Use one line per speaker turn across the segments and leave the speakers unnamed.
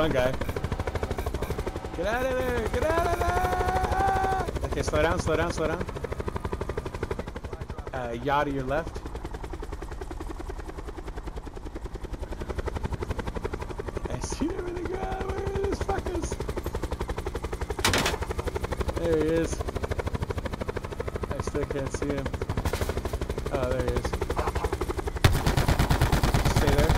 one guy. Get out of there! Get out of there! Okay, slow down, slow down, slow down. Uh, yaw to your left. I see him in the ground. Where are these fuckers? There he is. I still can't see him. Oh, there he is. Stay there.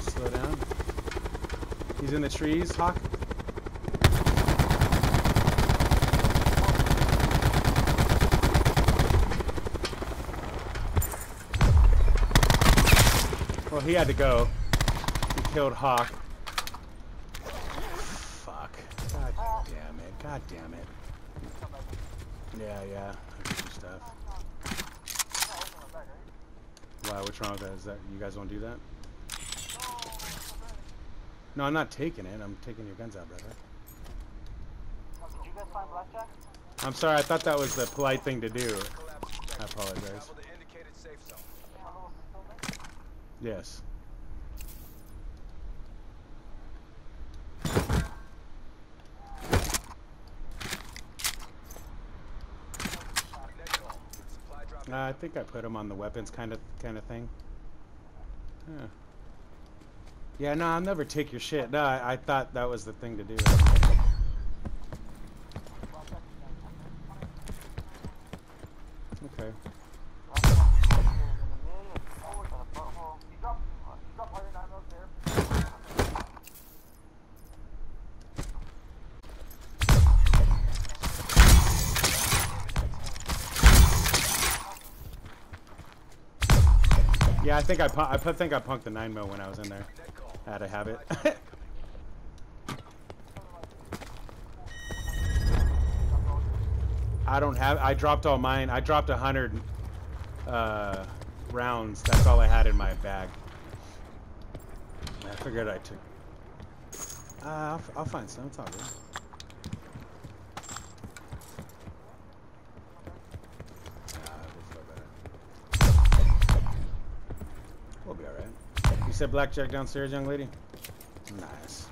Slow down. He's in the trees, Hawk. Well, he had to go. He killed Hawk. Fuck. God damn it. God damn it. Yeah, yeah. Stuff. Why? What's wrong with that? Is that you guys won't do that? No, I'm not taking it. I'm taking your guns out, brother.
Did you guys find Blackjack?
I'm sorry. I thought that was the polite thing to do. I apologize. Yes. Uh, I think I put him on the weapons kind of kind of thing. Yeah. Yeah, no, I'll never take your shit. No, I, I thought that was the thing to do. Okay. Yeah, I think I I think I punked the nine mil when I was in there. I had to have it. I don't have. I dropped all mine. I dropped a hundred uh, rounds. That's all I had in my bag. I figured I took. Uh, I'll, I'll find some. It's all good. Ah, we'll feel better. We'll be all You blackjack downstairs, young lady. Nice.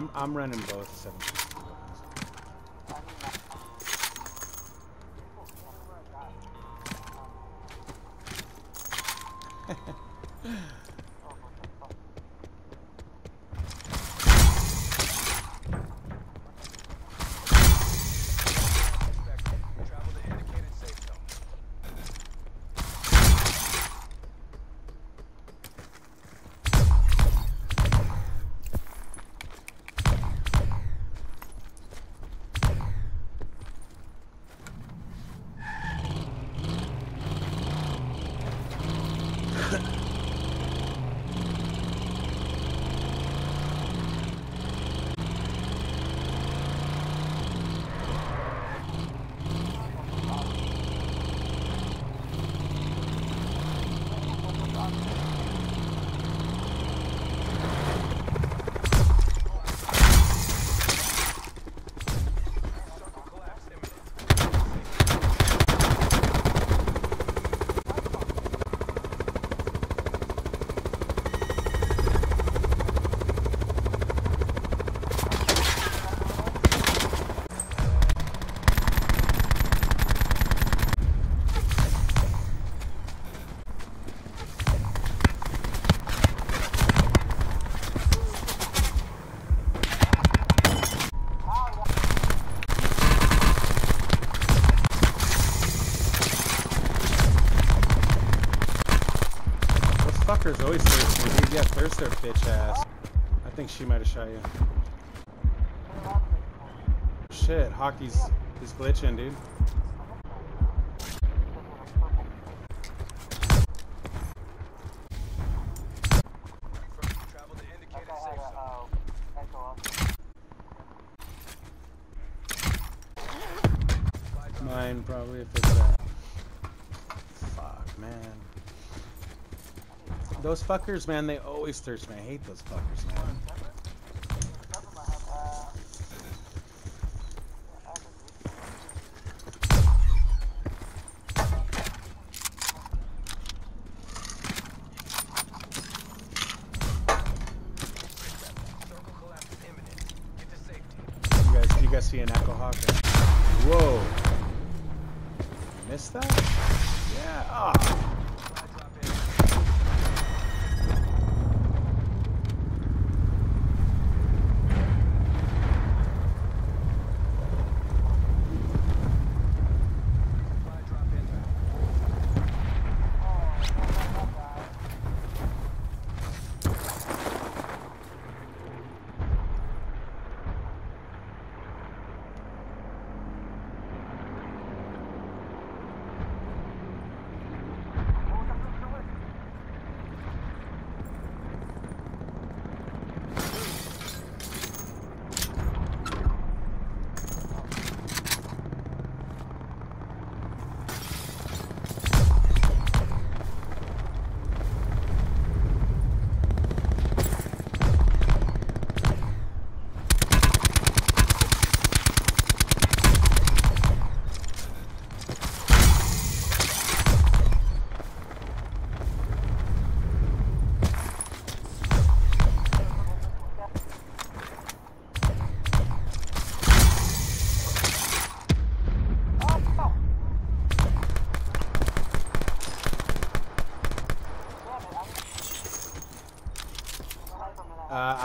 I'm I'm running both seven. Thirsty. Dude, yeah, thirst her bitch ass. I think she might have shot you. Shit, hockey's he's glitching, dude. Mine probably if it's that. Fuck, man. Those fuckers, man, they always thirst me. I hate those fuckers, man. You guys, you guys see an Echo Hawk? Whoa. Missed that? Yeah. Ah.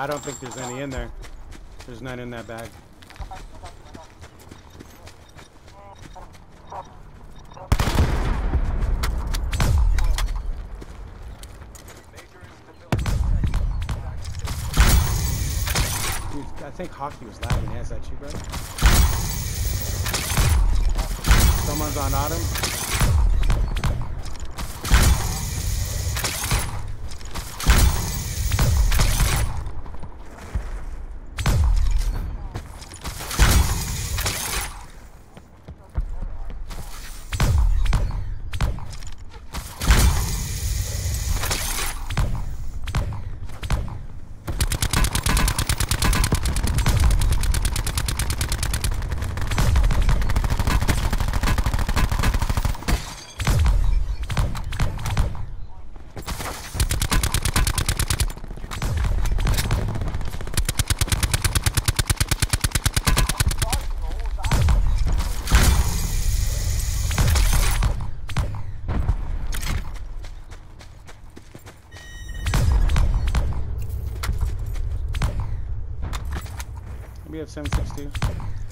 I don't think there's any in there. There's none in that bag. Dude, I think hockey was lagging. Is that you, bro? Someone's on autumn. We have 762.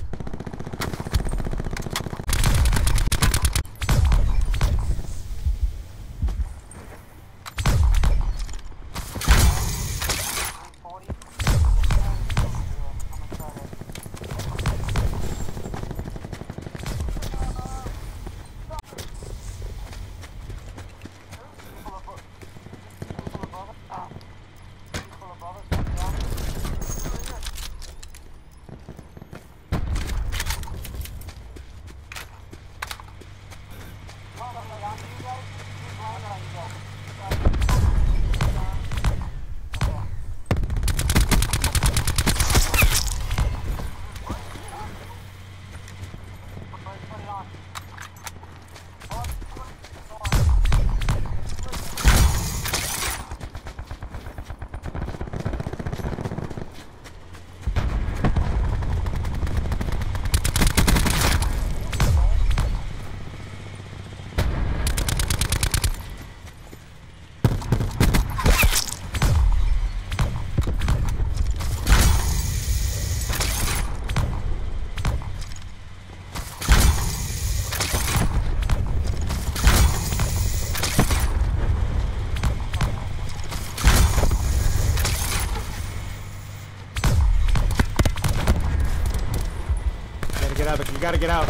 Gotta get out.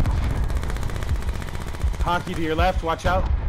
Honky to your left, watch out.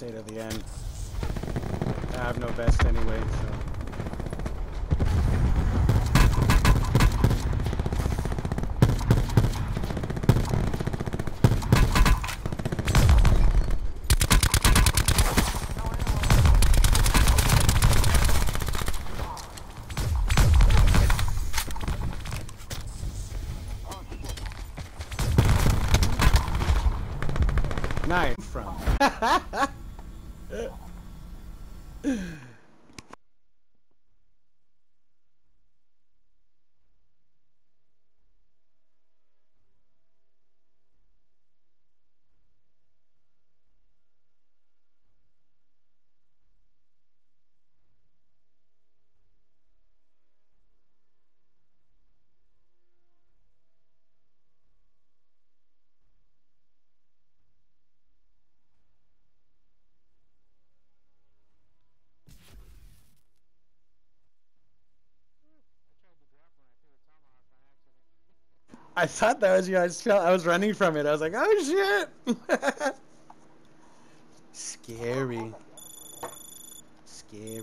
Stay to the end. I have no vest anyway, so. Nice. From. Yeah. I thought that was you. I felt I was running from it. I was like, oh shit. Scary. Scary.